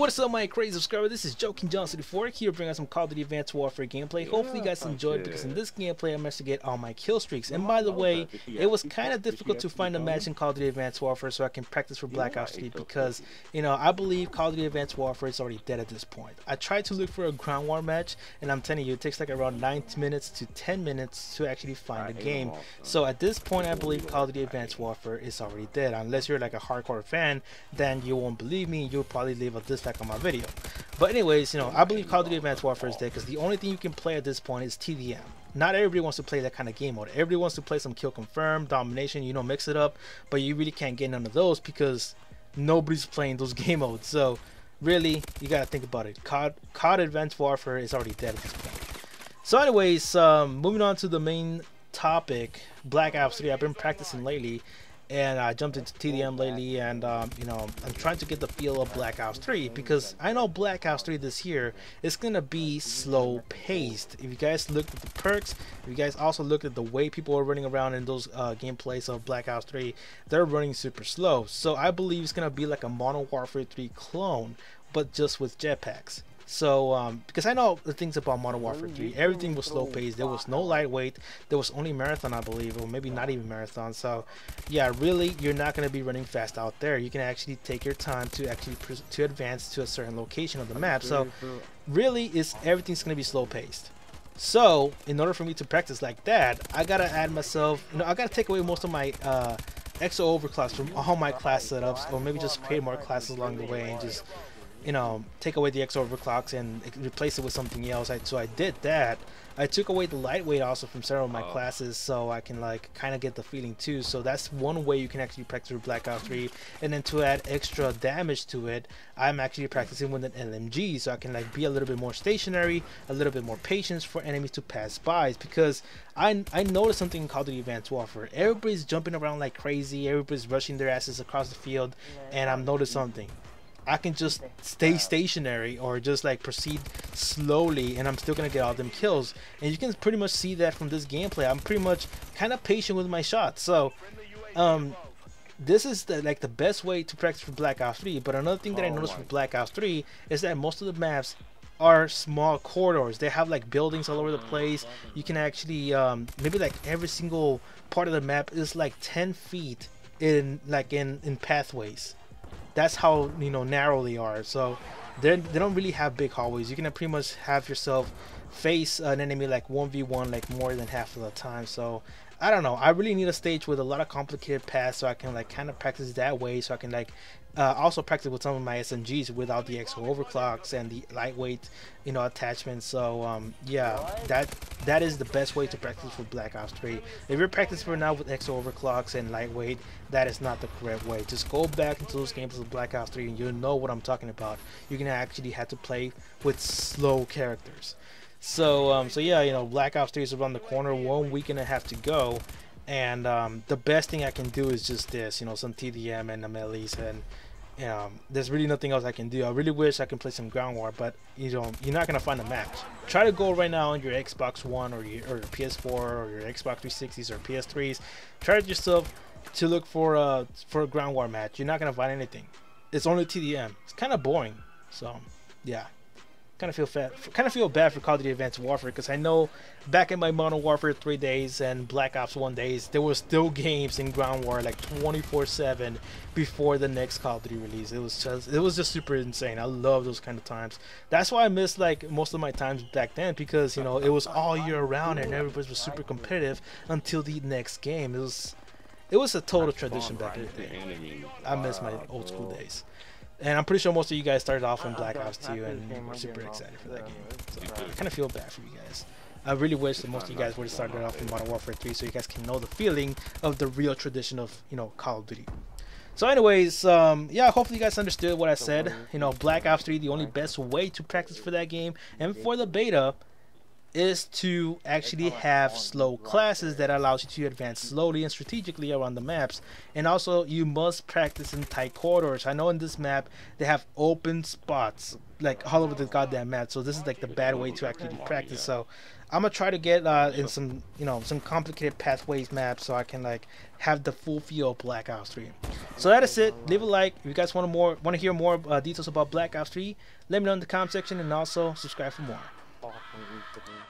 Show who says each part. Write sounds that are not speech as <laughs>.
Speaker 1: what's up my crazy subscriber, this is Joekinggiant74 here bringing us some Call of Duty Advanced Warfare gameplay. Hopefully you guys enjoyed because in this gameplay I managed to get all my kill streaks. And by the way, it was kind of difficult to find a match in Call of Duty Advanced Warfare so I can practice for Black Ops 3 because, you know, I believe Call of Duty Advanced Warfare is already dead at this point. I tried to look for a ground war match and I'm telling you it takes like around 9 minutes to 10 minutes to actually find a game. So at this point I believe Call of Duty Advanced Warfare is already dead. Unless you're like a hardcore fan, then you won't believe me, you'll probably leave a dislike on my video. But anyways, you know, I believe Call of Duty Advanced Warfare is dead because the only thing you can play at this point is TDM. Not everybody wants to play that kind of game mode. Everybody wants to play some kill confirm, domination, you know, mix it up. But you really can't get none of those because nobody's <laughs> playing those <laughs> game modes. So really, you gotta think about it. COD, COD Advanced Warfare is already dead at this point. So anyways, um, moving on to the main topic, Black Ops 3. I've been practicing lately and I jumped into TDM lately, and um, you know I'm trying to get the feel of Black Ops 3 because I know Black Ops 3 this year is gonna be slow paced. If you guys looked at the perks, if you guys also looked at the way people are running around in those uh, gameplays of Black Ops 3, they're running super slow. So I believe it's gonna be like a Modern Warfare 3 clone, but just with jetpacks. So, um, because I know the things about Modern Warfare 3, everything was slow paced. There was no lightweight. There was only marathon, I believe, or maybe not even marathon. So, yeah, really, you're not going to be running fast out there. You can actually take your time to actually to advance to a certain location of the map. So, really, is everything's going to be slow paced. So, in order for me to practice like that, I gotta add myself. You know, I gotta take away most of my uh, exo overclocks from all my class setups, or maybe just create more classes along the way and just you know, take away the exo overclocks and replace it with something else. I, so I did that. I took away the lightweight also from several of my oh. classes so I can like kind of get the feeling too. So that's one way you can actually practice with Black Ops 3. And then to add extra damage to it, I'm actually practicing with an LMG so I can like be a little bit more stationary, a little bit more patience for enemies to pass by. Because I, I noticed something in Call of Duty Advanced Warfare. Everybody's jumping around like crazy, everybody's rushing their asses across the field, and I've noticed something. I can just stay stationary or just like proceed slowly and I'm still gonna get all them kills. And you can pretty much see that from this gameplay. I'm pretty much kind of patient with my shots. So um this is the, like the best way to practice for Black Ops 3 but another thing that I noticed for Black Ops 3 is that most of the maps are small corridors. They have like buildings all over the place. You can actually um, maybe like every single part of the map is like 10 feet in like in in pathways that's how you know narrow they are. So they they don't really have big hallways. You can pretty much have yourself face an enemy like 1v1 like more than half of the time. So I don't know. I really need a stage with a lot of complicated paths so I can like kind of practice that way. So I can like uh, also practice with some of my SMGs without the extra overclocks and the lightweight, you know, attachments. So um, yeah, that that is the best way to practice for Black Ops 3. If you're practicing for now with extra overclocks and lightweight, that is not the correct way. Just go back into those games of Black Ops 3 and you'll know what I'm talking about. You're gonna actually have to play with slow characters. So, um, so yeah, you know, Black Ops 3 is around the corner, one week and a half to go, and um, the best thing I can do is just this, you know, some TDM and Amelis, and you know, there's really nothing else I can do. I really wish I can play some ground war, but you know, you're not gonna find a match. Try to go right now on your Xbox One or your, or your PS4 or your Xbox 360s or PS3s. Try yourself to look for a for a ground war match. You're not gonna find anything. It's only TDM. It's kind of boring. So, yeah kind of feel fat, kind of feel bad for Call of Duty Advanced Warfare because I know back in my Modern Warfare 3 days and Black Ops 1 days, there were still games in Ground War like 24/7 before the next Call of Duty release. It was just it was just super insane. I love those kind of times. That's why I miss like most of my times back then because you know it was all year round and everybody was super competitive until the next game. It was it was a total tradition back in the day. I miss my old school days. And I'm pretty sure most of you guys started off in Black Ops 2 and were super excited for that game. So I kind of feel bad for you guys. I really wish that most of you guys would have started off in Modern Warfare 3 so you guys can know the feeling of the real tradition of, you know, Call of Duty. So anyways, um, yeah, hopefully you guys understood what I said. You know, Black Ops 3, the only best way to practice for that game. And for the beta, is to actually have slow classes that allows you to advance slowly and strategically around the maps. And also you must practice in tight corridors. I know in this map they have open spots like all over the goddamn map. So this is like the bad way to actually practice. So i'm gonna try to get uh, in some you know some complicated pathways maps so i can like have the full feel of black ops 3 so that is it. Leave a like. If you guys want to more want to hear more uh, details about black ops 3 let me know in the comment section and also subscribe for more Muito bom.